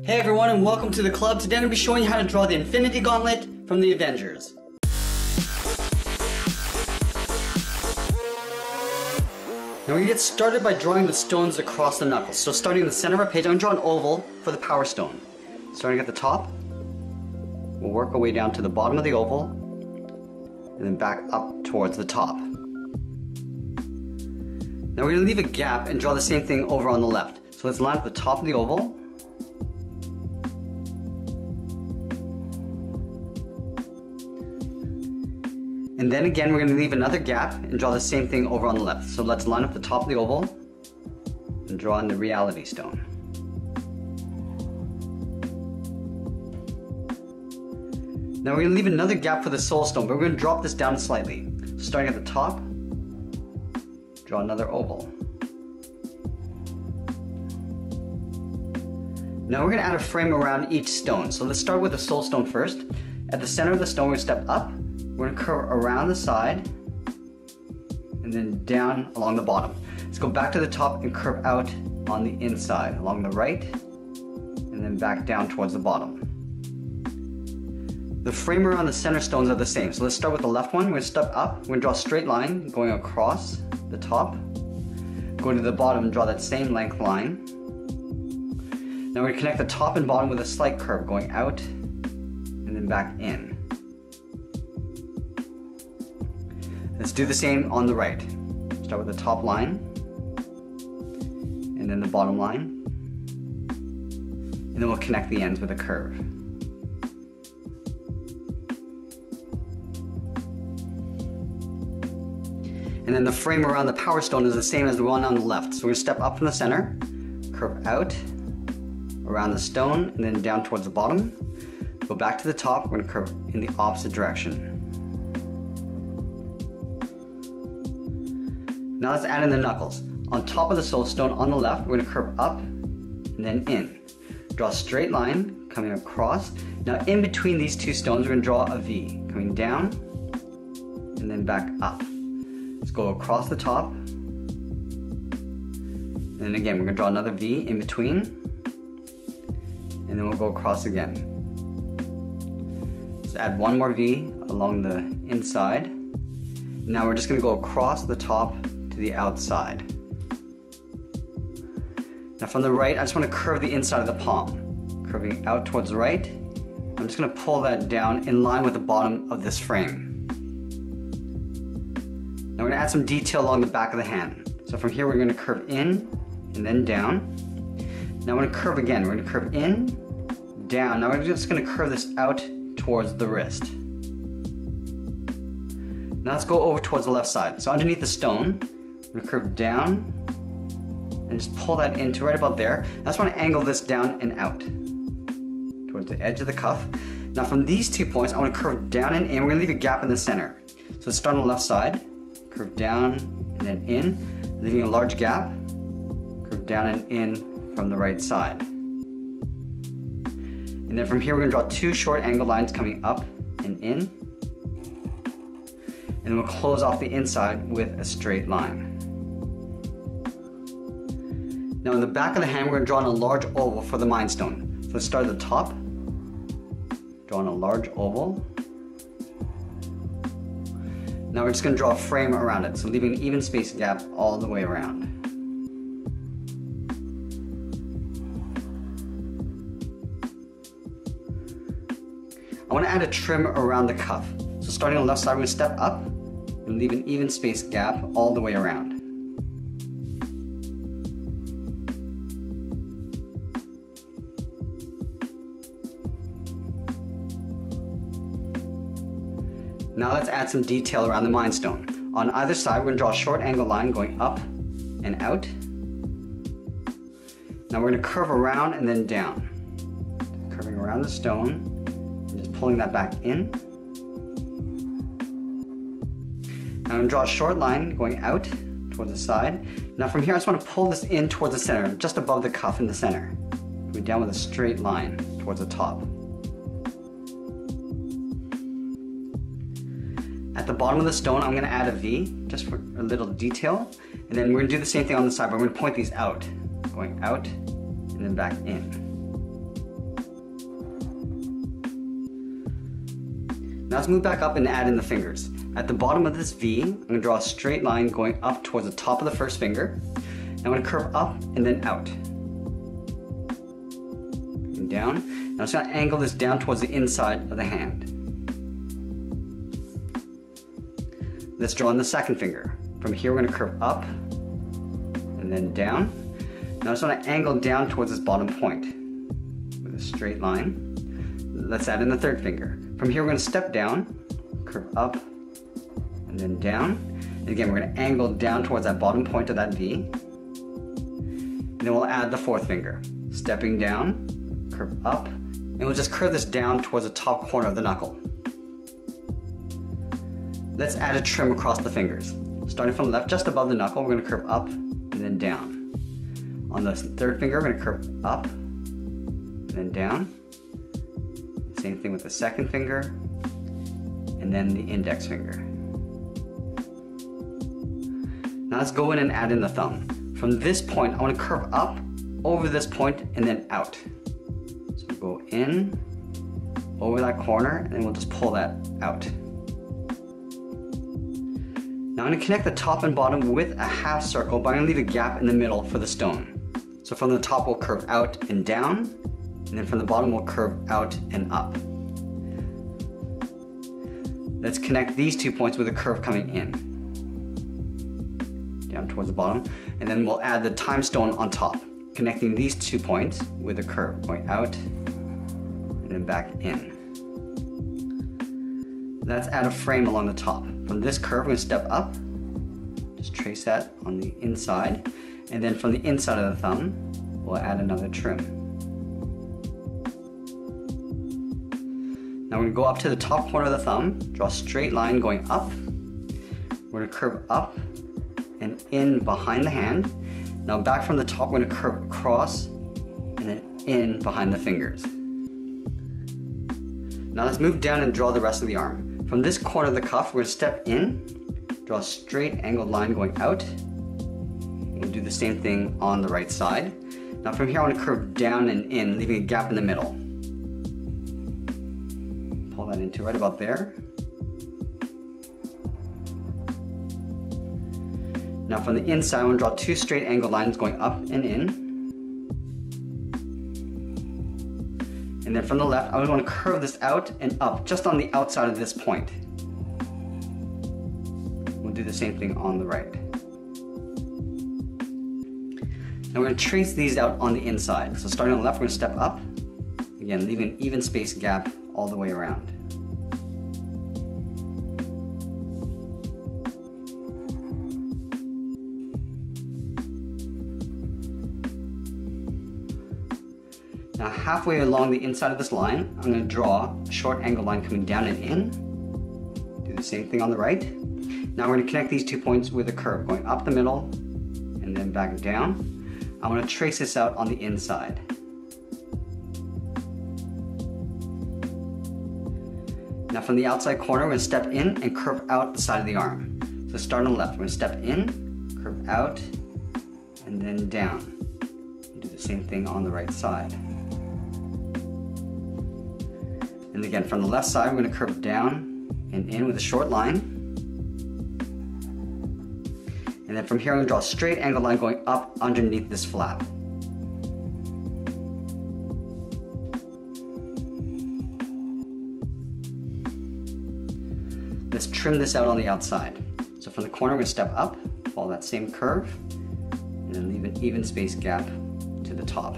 Hey everyone and welcome to the club. Today I'm going to be showing you how to draw the Infinity Gauntlet from the Avengers. Now we get started by drawing the stones across the knuckles. So starting in the center of our page, I'm going to draw an oval for the Power Stone. Starting at the top, we'll work our way down to the bottom of the oval, and then back up towards the top. Now we're going to leave a gap and draw the same thing over on the left. So let's line up the top of the oval, And then again, we're gonna leave another gap and draw the same thing over on the left. So let's line up the top of the oval and draw in the reality stone. Now we're gonna leave another gap for the soul stone, but we're gonna drop this down slightly. Starting at the top, draw another oval. Now we're gonna add a frame around each stone. So let's start with the soul stone first. At the center of the stone, we're gonna step up we're gonna curve around the side and then down along the bottom. Let's go back to the top and curve out on the inside along the right and then back down towards the bottom. The frame around the center stones are the same. So let's start with the left one. We're gonna step up. We're gonna draw a straight line going across the top. Go to the bottom and draw that same length line. Now we're gonna connect the top and bottom with a slight curve going out and then back in. Let's do the same on the right. Start with the top line, and then the bottom line, and then we'll connect the ends with a curve. And then the frame around the power stone is the same as the one on the left. So we're gonna step up from the center, curve out, around the stone, and then down towards the bottom. Go back to the top, we're gonna curve in the opposite direction. Now let's add in the knuckles. On top of the soul stone on the left, we're gonna curve up and then in. Draw a straight line coming across. Now in between these two stones, we're gonna draw a V, coming down and then back up. Let's go across the top. And then again, we're gonna draw another V in between. And then we'll go across again. Let's add one more V along the inside. Now we're just gonna go across the top to the outside. Now from the right, I just want to curve the inside of the palm. Curving out towards the right. I'm just going to pull that down in line with the bottom of this frame. Now we're going to add some detail along the back of the hand. So from here we're going to curve in and then down. Now we're going to curve again. We're going to curve in, down. Now we're just going to curve this out towards the wrist. Now let's go over towards the left side. So underneath the stone, gonna curve down and just pull that into right about there. I just wanna angle this down and out towards the edge of the cuff. Now from these two points, I wanna curve down and in. We're gonna leave a gap in the center. So let's start on the left side, curve down and then in, leaving a large gap, curve down and in from the right side. And then from here, we're gonna draw two short angled lines coming up and in. And then we'll close off the inside with a straight line. Now in the back of the hand, we're to draw in a large oval for the Mind Stone. So let's start at the top, drawing a large oval. Now we're just going to draw a frame around it, so leaving an even space gap all the way around. I want to add a trim around the cuff. So starting on the left side, we're to step up and leave an even space gap all the way around. Now let's add some detail around the Mind Stone. On either side, we're gonna draw a short angle line going up and out. Now we're gonna curve around and then down. Curving around the stone, and just pulling that back in. Now I'm gonna draw a short line going out towards the side. Now from here, I just wanna pull this in towards the center, just above the cuff in the center. Going down with a straight line towards the top. At the bottom of the stone, I'm gonna add a V, just for a little detail. And then we're gonna do the same thing on the side, but we're gonna point these out. Going out, and then back in. Now let's move back up and add in the fingers. At the bottom of this V, I'm gonna draw a straight line going up towards the top of the first finger. And I'm gonna curve up and then out. And down. Now I'm just gonna angle this down towards the inside of the hand. Let's draw in the second finger. From here, we're gonna curve up and then down. Now I just wanna angle down towards this bottom point with a straight line. Let's add in the third finger. From here, we're gonna step down, curve up, and then down. And again, we're gonna angle down towards that bottom point of that V. And then we'll add the fourth finger. Stepping down, curve up, and we'll just curve this down towards the top corner of the knuckle. Let's add a trim across the fingers. Starting from the left, just above the knuckle, we're gonna curve up and then down. On the third finger, we're gonna curve up and then down. Same thing with the second finger and then the index finger. Now let's go in and add in the thumb. From this point, I want to curve up over this point and then out. So go in, over that corner, and then we'll just pull that out. Now I'm going to connect the top and bottom with a half circle, but I'm going to leave a gap in the middle for the stone. So from the top we'll curve out and down, and then from the bottom we'll curve out and up. Let's connect these two points with a curve coming in down towards the bottom. And then we'll add the time stone on top, connecting these two points with a curve going out and then back in. Let's add a frame along the top. From this curve, we're gonna step up, just trace that on the inside. And then from the inside of the thumb, we'll add another trim. Now we're gonna go up to the top corner of the thumb, draw a straight line going up. We're gonna curve up and in behind the hand. Now back from the top, we're gonna curve across and then in behind the fingers. Now let's move down and draw the rest of the arm. From this corner of the cuff, we're gonna step in, draw a straight angled line going out. We'll do the same thing on the right side. Now from here, I wanna curve down and in, leaving a gap in the middle. Pull that into right about there. Now from the inside, I'm gonna draw two straight angled lines going up and in. And then from the left, I'm going to curve this out and up, just on the outside of this point. We'll do the same thing on the right. Now we're going to trace these out on the inside. So starting on the left, we're going to step up. Again, leaving an even space gap all the way around. Now halfway along the inside of this line, I'm going to draw a short angle line coming down and in. Do the same thing on the right. Now we're going to connect these two points with a curve going up the middle and then back down. I want to trace this out on the inside. Now from the outside corner, we're to step in and curve out the side of the arm. So start on the left, we're to step in, curve out, and then down. Do the same thing on the right side. And again, from the left side, I'm gonna curve down and in with a short line. And then from here, I'm gonna draw a straight angle line going up underneath this flap. Let's trim this out on the outside. So from the corner, we're gonna step up, follow that same curve, and then leave an even space gap to the top.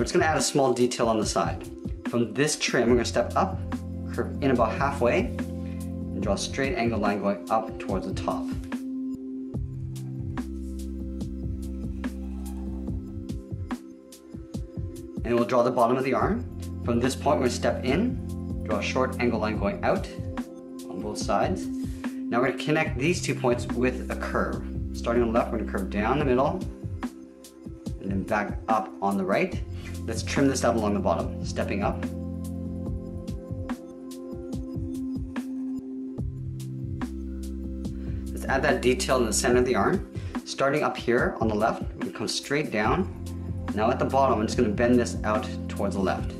We're just gonna add a small detail on the side. From this trim, we're gonna step up, curve in about halfway, and draw a straight angle line going up towards the top. And we'll draw the bottom of the arm. From this point, we're gonna step in, draw a short angle line going out on both sides. Now we're gonna connect these two points with a curve. Starting on the left, we're gonna curve down the middle, and then back up on the right. Let's trim this out along the bottom, stepping up. Let's add that detail in the center of the arm. Starting up here on the left, we come straight down Now at the bottom, I'm just gonna bend this out towards the left.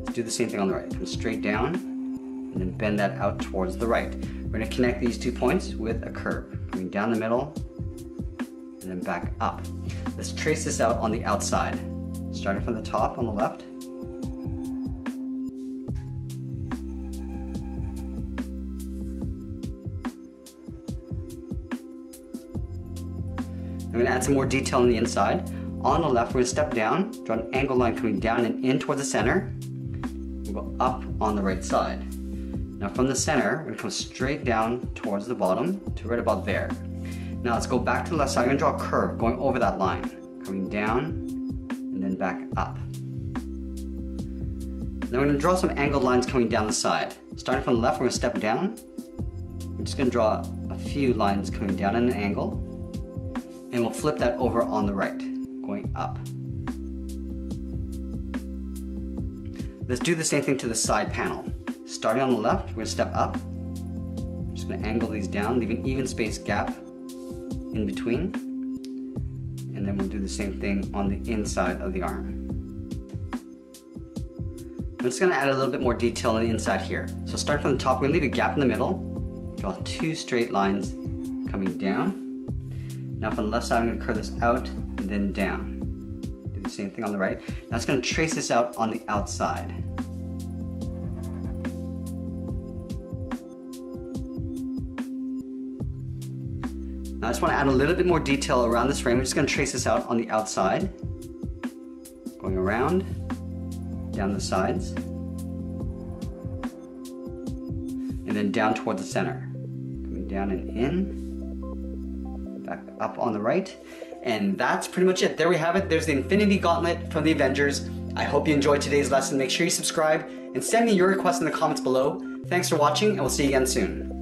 Let's do the same thing on the right. Come straight down, and then bend that out towards the right. We're gonna connect these two points with a curve. Going down the middle, and then back up. Let's trace this out on the outside. Starting from the top on the left, I'm gonna add some more detail on the inside. On the left, we're gonna step down, draw an angle line coming down and in towards the center. We'll go up on the right side. Now from the center, we're gonna come straight down towards the bottom to right about there. Now let's go back to the left side. I'm gonna draw a curve going over that line, coming down and then back up. Then we're gonna draw some angled lines coming down the side. Starting from the left, we're gonna step down. I'm just gonna draw a few lines coming down at an angle and we'll flip that over on the right, going up. Let's do the same thing to the side panel. Starting on the left, we're gonna step up. I'm just gonna angle these down, leave an even space gap in between. And then we'll do the same thing on the inside of the arm. I'm just gonna add a little bit more detail on the inside here. So start from the top, we're gonna leave a gap in the middle, draw two straight lines coming down, now from the left side, I'm gonna curve this out and then down. Do the same thing on the right. Now it's gonna trace this out on the outside. Now I just wanna add a little bit more detail around this frame. We're just gonna trace this out on the outside. Going around, down the sides, and then down toward the center. Coming down and in, back up on the right. And that's pretty much it. There we have it. There's the Infinity Gauntlet from the Avengers. I hope you enjoyed today's lesson. Make sure you subscribe and send me your requests in the comments below. Thanks for watching and we'll see you again soon.